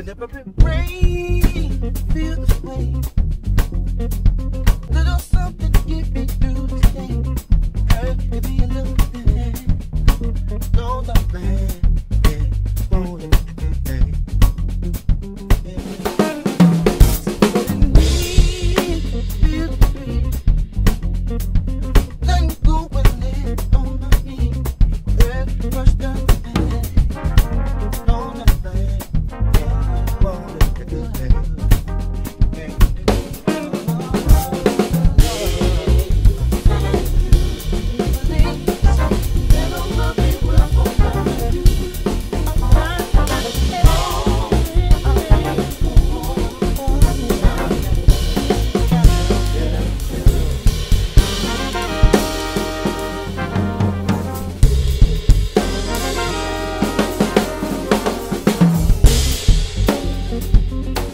Whenever it rains, feel good thing. Música